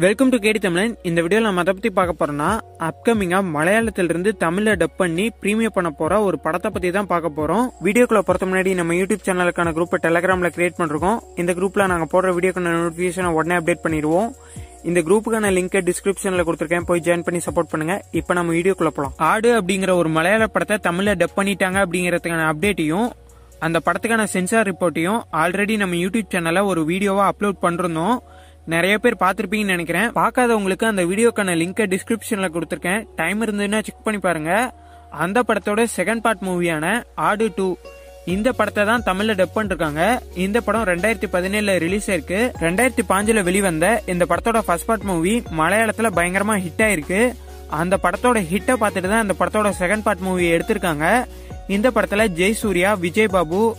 Welcome to கேடி தமிழன் இந்த வீடியோவில் நம்ம அதை பற்றி பார்க்க போறோம்னா அப்கமிங்காக மலையாளத்திலிருந்து தமிழில் டப் பண்ணி ப்ரீமியம் பண்ண போற ஒரு படத்தை பற்றி தான் பார்க்க போறோம். வீடியோக்குள்ள பொறுத்த முன்னாடி நம்ம யூடியூப் சேனலுக்கான குரூப்பை டெலகிராம்ல கிரியேட் பண்ணிருக்கோம் இந்த குரூப்ல நாங்கள் போடுற வீடியோக்கான நோட்டிஃபிகேஷனை உடனே அப்டேட் பண்ணிடுவோம். இந்த குரூப்புக்கான லிங்க் டிஸ்கிரிப்ஷன்ல கொடுத்துருக்கேன். போய் ஜாயின் பண்ணி சப்போர்ட் பண்ணுங்க. இப்போ நம்ம வீடியோக்குள்ள போலாம். ஆடு அப்படிங்கிற ஒரு மலையாள படத்தை தமிழ்ல டப் பண்ணிட்டாங்க அப்படிங்கறதுக்கான அப்டேட்டையும் அந்த படத்துக்கான சென்சார் ரிப்போர்ட்டையும் ஆல்ரெடி நம்ம யூடியூப் சேனல்ல ஒரு வீடியோவா அப்லோட் பண்ணிருந்தோம். நிறைய பேர் பார்த்துருப்பீங்கன்னு நினைக்கிறேன். பார்க்காதவங்களுக்கு அந்த வீடியோக்கான லிங்கை டிஸ்கிரிப்ஷனில் கொடுத்துருக்கேன். டைம் இருந்ததுன்னா செக் பண்ணி பாருங்க. அந்த படத்தோட செகண்ட் பார்ட் மூவியான ஆடு டூ. இந்த படத்தை தான் தமிழ்ல டப் பண்ணிருக்காங்க. இந்த படம் ரெண்டாயிரத்தி பதினேழுல ரிலீஸ் ஆயிருக்கு. ரெண்டாயிரத்தி பாஞ்சுல வெளிவந்த இந்த படத்தோட ஃபர்ஸ்ட் பார்ட் மூவி மலையாளத்துல பயங்கரமா ஹிட் ஆயிருக்கு. அந்த படத்தோட ஹிட்டை பார்த்துட்டு தான் இந்த படத்தோட செகண்ட் பார்ட் மூவி எடுத்திருக்காங்க. இந்த படத்துல ஜெய்சூர்யா விஜய் பாபு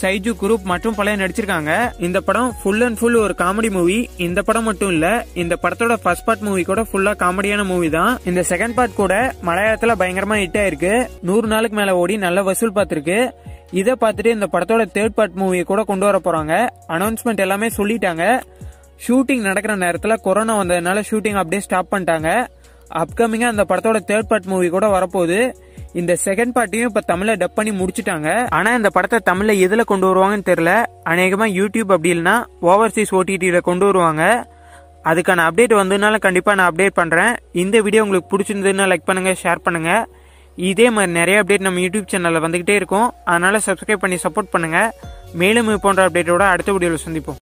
சைஜு குரூப் மற்றும் பல நடிச்சிருக்காங்க. இந்த படம் ஃபுல் அண்ட் ஃபுல் ஒரு காமெடி மூவி இந்த படம் மட்டும் இல்ல இந்த படத்தோட ஃபர்ஸ்ட் பார்ட் மூவி கூட ஃபுல்லா காமெடியான மூவி தான். இந்த செகண்ட் பார்ட் கூட மலையாளத்துல பயங்கரமா ஹிட் ஆயிருக்கு. நூறு நாளுக்கு மேல ஓடி நல்ல வசூல் பார்த்திருக்கு. இதை பார்த்துட்டு இந்த படத்தோட தேர்ட் பார்ட் மூவியை கூட கொண்டு வர போறாங்க. அனௌன்ஸ்மெண்ட் எல்லாமே சொல்லிட்டாங்க. ஷூட்டிங் நடக்கிற நேரத்தில் கொரோனா வந்ததுனால ஷூட்டிங் அப்படியே ஸ்டாப் பண்ணிட்டாங்க. அப்கமிங்காக அந்த படத்தோட தேர்ட் பார்ட் மூவி கூட வரப்போகுது. இந்த செகண்ட் பார்ட்டையும் இப்ப தமிழ்ல டப் பண்ணி முடிச்சுட்டாங்க. ஆனா இந்த படத்தை தமிழ்ல எதுல கொண்டு வருவாங்கன்னு தெரியல. அநேகமா யூடியூப் அப்படி இல்லைன்னா ஓவர்சீஸ் ஓடிடியில கொண்டு வருவாங்க. அதுக்கான அப்டேட் வந்ததுனால கண்டிப்பா நான் அப்டேட் பண்றேன். இந்த வீடியோ உங்களுக்கு பிடிச்சிருந்ததுன்னா லைக் பண்ணுங்க ஷேர் பண்ணுங்க. இதே மாதிரி நிறைய அப்டேட் நம்ம யூடியூப் சேனல்ல வந்துகிட்டே இருக்கும். அதனால சப்ஸ்கிரைப் பண்ணி சப்போர்ட் பண்ணுங்க. மேலும் இது போன்ற அப்டேட்டோட அடுத்த வீடியோவில் சந்திப்போம்.